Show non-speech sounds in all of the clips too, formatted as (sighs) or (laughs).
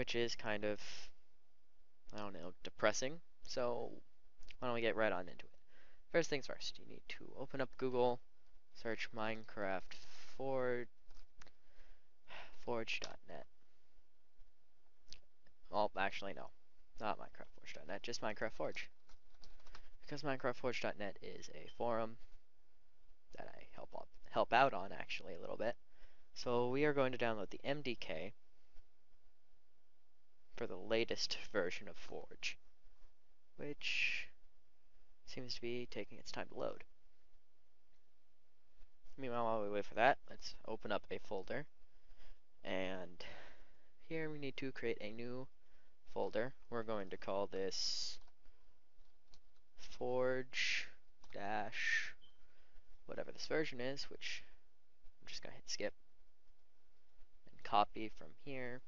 which is kind of, I don't know, depressing. So why don't we get right on into it? First things first, you need to open up Google, search Minecraft Forge, Forge.net. Well, actually, no, not MinecraftForge.net, just Minecraft Forge. Because MinecraftForge.net is a forum that I help help out on actually a little bit. So we are going to download the MDK for the latest version of Forge, which seems to be taking its time to load. Meanwhile, while we wait for that, let's open up a folder. And here we need to create a new folder. We're going to call this forge dash whatever this version is, which I'm just going to hit skip and copy from here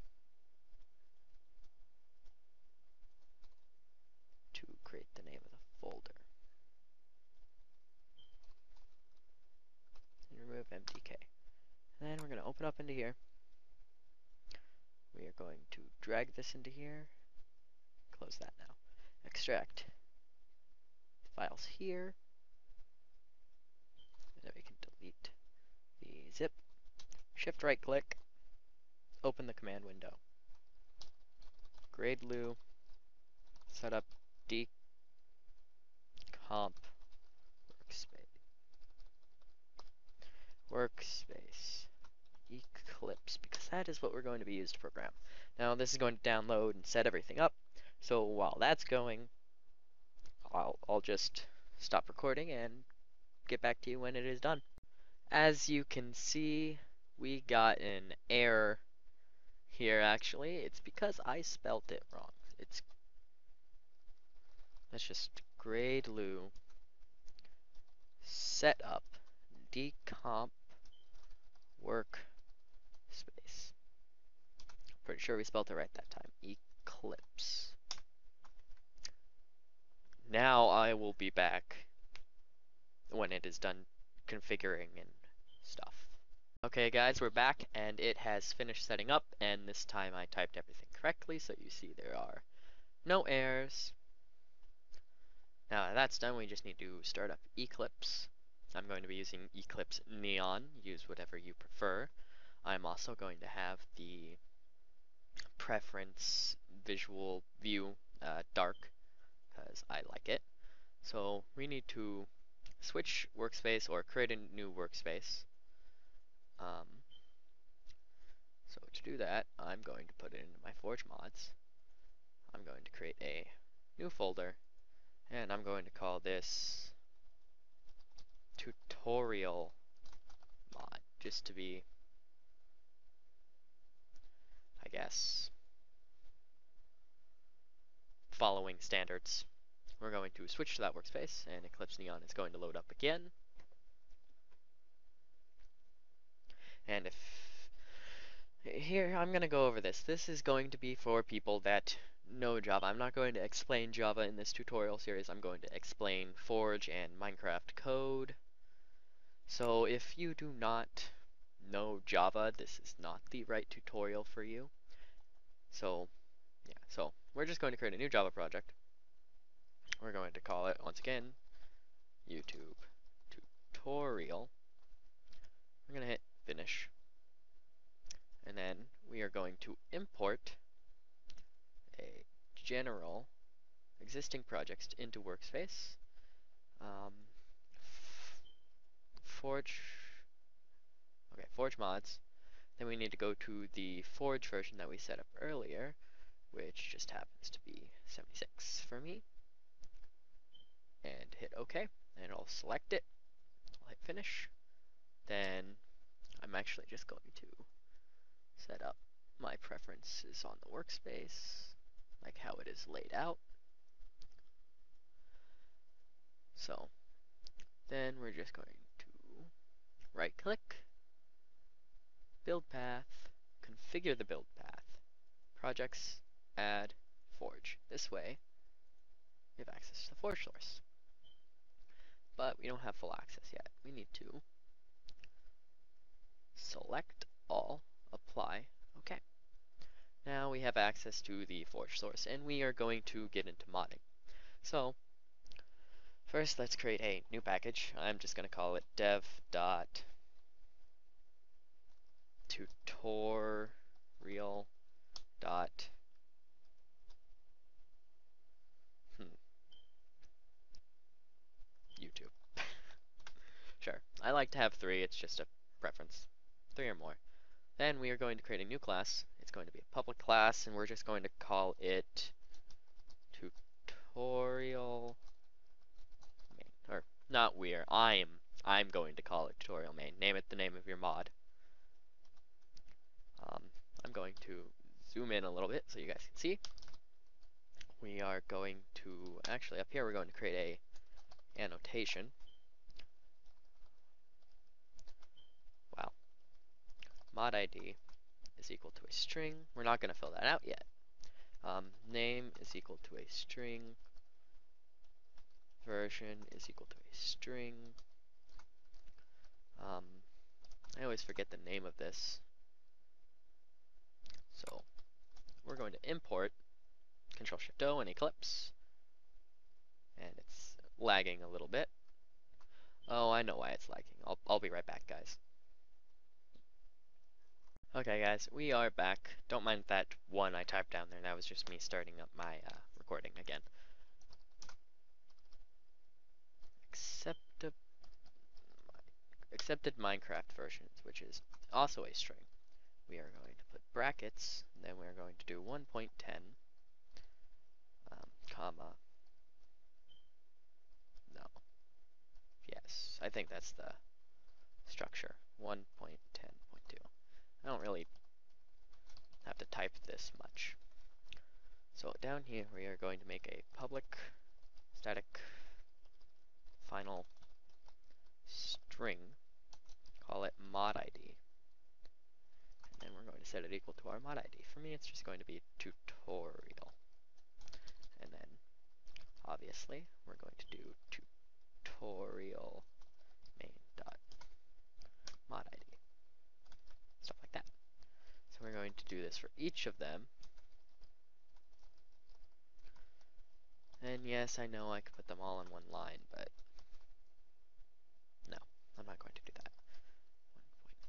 to create the name of the folder. And remove MDK. And then we're going to open up into here. We are going to drag this into here. Close that now. Extract. Files here. And then we can delete the zip. Shift right click. Open the command window. gradlew. Set up decomp workspace. Workspace. Eclipse, because that is what we're going to be used to program. Now this is going to download and set everything up, so while that's going, I'll, I'll just stop recording and get back to you when it is done. As you can see, we got an error here actually. It's because I spelt it wrong. It's Let's just gradlew set up decomp work space. Pretty sure we spelled it right that time. Eclipse. Now I will be back when it is done configuring and stuff. Okay guys, we're back and it has finished setting up and this time I typed everything correctly so you see there are no errors. Now that that's done we just need to start up Eclipse. I'm going to be using Eclipse Neon, use whatever you prefer. I'm also going to have the preference visual view uh, dark because I like it. So we need to switch workspace or create a new workspace. Um, so to do that, I'm going to put it into my Forge mods. I'm going to create a new folder, and I'm going to call this tutorial mod, just to be, I guess, following standards. We're going to switch to that workspace, and Eclipse Neon is going to load up again. And if here, I'm going to go over this. This is going to be for people that know Java. I'm not going to explain Java in this tutorial series. I'm going to explain Forge and Minecraft code. So if you do not know Java, this is not the right tutorial for you. So, yeah, so we're just going to create a new Java project. We're going to call it, once again, YouTube tutorial. We're going to hit finish. And then we are going to import general existing projects into Workspace. Um, Forge, okay, Forge mods. Then we need to go to the Forge version that we set up earlier, which just happens to be 76 for me and hit OK, and it'll select it. I'll hit finish. Then I'm actually just going to set up my preferences on the workspace, like how it is laid out. So then we're just going to right click, build path, configure the build path, projects, add, forge. This way, we have access to the forge source but we don't have full access yet. We need to select all, apply. Now we have access to the Forge source, and we are going to get into modding. So, first let's create a new package. I'm just going to call it dev dot tutorial hmm, YouTube. (laughs) sure, I like to have three, it's just a preference. Three or more. Then we are going to create a new class. It's going to be a public class, and we're just going to call it tutorial main. Or, not we're, I'm, I'm going to call it tutorial main. Name it the name of your mod. Um, I'm going to zoom in a little bit so you guys can see. We are going to, actually up here we're going to create a annotation. Wow. Mod ID is equal to a string. We're not going to fill that out yet. Um, name is equal to a string. Version is equal to a string. Um, I always forget the name of this. So we're going to import Control Shift O and Eclipse. And it's lagging a little bit. Oh, I know why it's lagging. I'll, I'll be right back, guys. Okay, guys, we are back. Don't mind that one I typed down there. That was just me starting up my uh, recording again. Accepted, accepted Minecraft versions, which is also a string. We are going to put brackets, then we are going to do 1.10, um, comma, no, yes, I think that's the structure, 1.10.2. I don't really have to type this much. So down here we are going to make a public static final string, call it mod ID and then we're going to set it equal to our mod ID. For me, it's just going to be tutorial. And then, obviously, we're going to do tutorial main dot mod ID. Stuff like that. So we're going to do this for each of them. And yes, I know I could put them all in one line, but no, I'm not going to do that.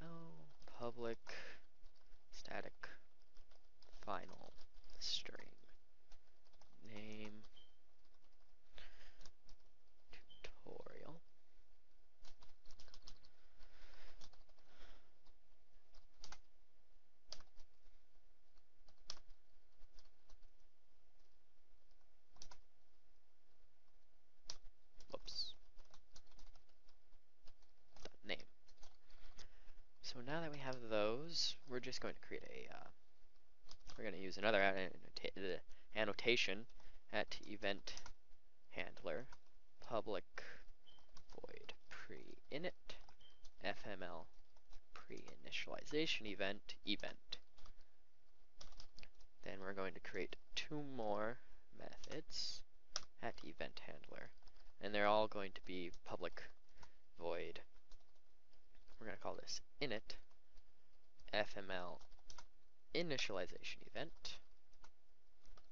1.0 public static final string name tutorial whoops name so now that we have those, we're just going to create a, uh, we're going to use another annota annotation at event handler public void pre-init fml pre-initialization event event. Then we're going to create two more methods at event handler, and they're all going to be public void we're going to call this init fml initialization event.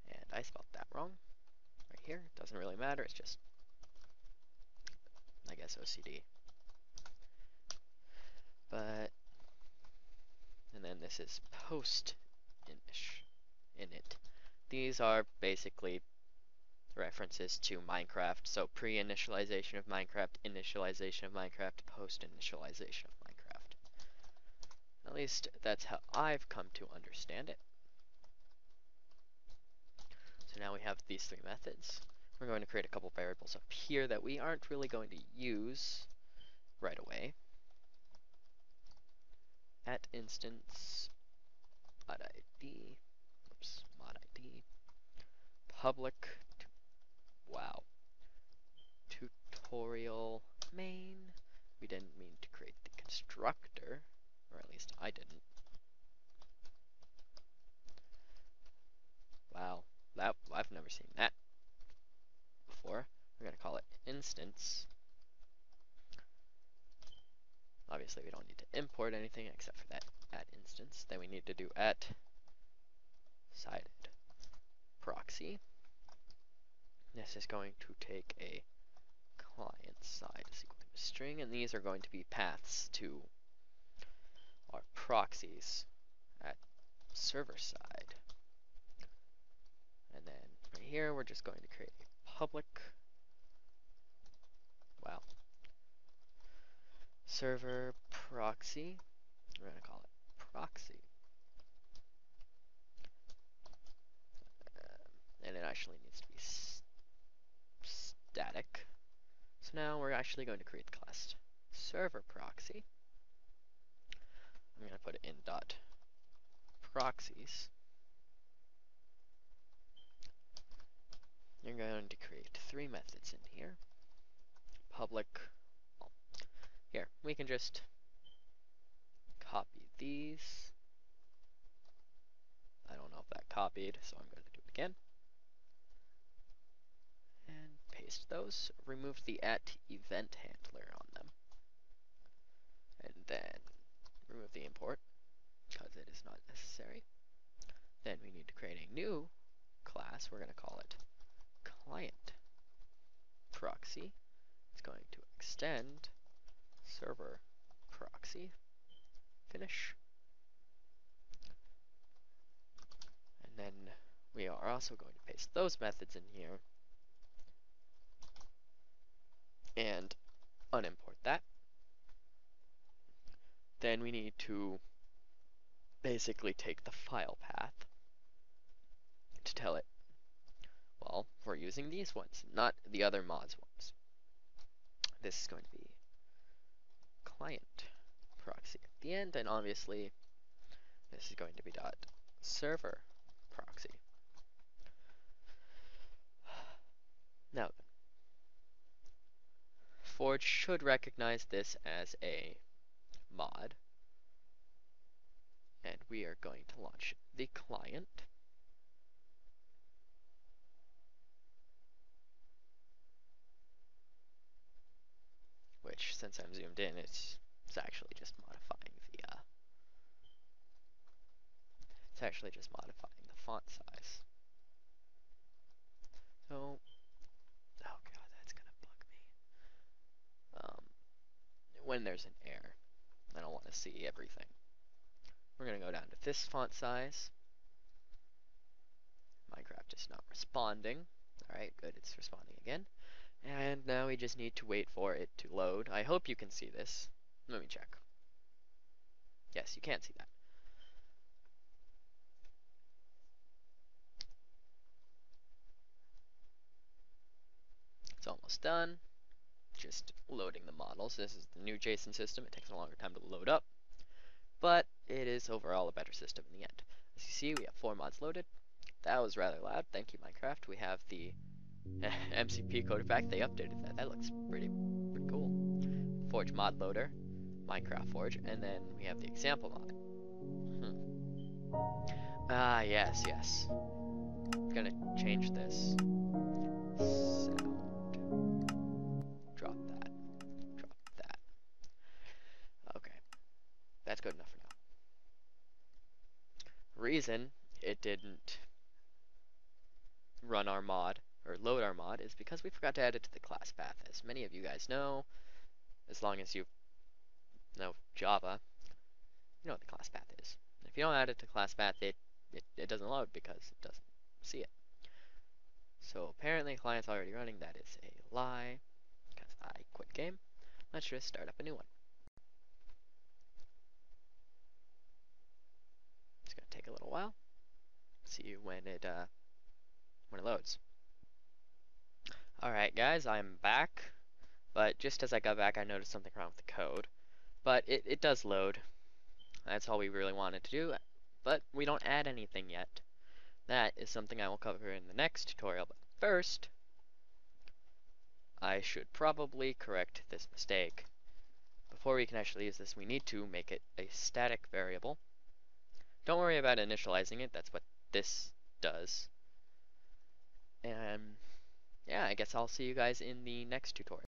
And I spelled that wrong right here. It doesn't really matter. It's just, I guess, OCD. But, and then this is post init. init. These are basically references to Minecraft. So pre-initialization of Minecraft, initialization of Minecraft, post-initialization of at least that's how I've come to understand it. So now we have these three methods. We're going to create a couple variables up here that we aren't really going to use right away. At instance mod ID, oops, mod ID, public, wow, tutorial main. We didn't mean to create the constructor. Or at least I didn't. Wow, that I've never seen that before. We're to call it instance. Obviously, we don't need to import anything except for that at instance. Then we need to do at side proxy. This is going to take a client side string, and these are going to be paths to proxies at server side. And then right here, we're just going to create a public, well, server proxy. We're going to call it proxy. Um, and it actually needs to be static. So now we're actually going to create the class server proxy. Put in dot proxies. You're going to create three methods in here. Public, here, we can just copy these. I don't know if that copied, so I'm going to do it again. And paste those. Remove the at event handler on them. And then remove the import, because it is not necessary. Then we need to create a new class. We're going to call it client proxy. It's going to extend server proxy. Finish. And then we are also going to paste those methods in here and unimport that. We need to basically take the file path to tell it, well, we're using these ones, not the other mods ones. This is going to be client proxy at the end, and obviously this is going to be dot server proxy. (sighs) Now Forge should recognize this as a mod. And we are going to launch the client. Which, since I'm zoomed in, it's, it's actually just modifying the, uh, it's actually just modifying the font size. So, oh god, that's gonna bug me. Um, when there's an error. I don't want to see everything. We're going to go down to this font size. Minecraft is not responding. Alright, good, it's responding again. And now we just need to wait for it to load. I hope you can see this. Let me check. Yes, you can see that. It's almost done just loading the models. This is the new JSON system. It takes a longer time to load up, but it is overall a better system in the end. As you see, we have four mods loaded. That was rather loud. Thank you, Minecraft. We have the (laughs) MCP code. Fact, they updated that. That looks pretty, pretty cool. Forge mod loader, Minecraft Forge, and then we have the example mod. Hmm. Ah, yes, yes. I'm gonna change this. Sound. Drop that. Drop that. Okay. That's good enough for now. Reason it didn't run our mod, or load our mod, is because we forgot to add it to the class path. As many of you guys know, as long as you know Java, you know what the class path is. If you don't add it to class path, it, it, it doesn't load because it doesn't see it. So apparently client's already running. That is a lie, because I quit game. Let's just start up a new one. Take a little while. See you when it uh, when it loads. Alright guys, I'm back. But just as I got back I noticed something wrong with the code. But it, it does load. That's all we really wanted to do. But we don't add anything yet. That is something I will cover in the next tutorial. But first, I should probably correct this mistake. Before we can actually use this, we need to make it a static variable. Don't worry about initializing it, that's what this does. And yeah, I guess I'll see you guys in the next tutorial.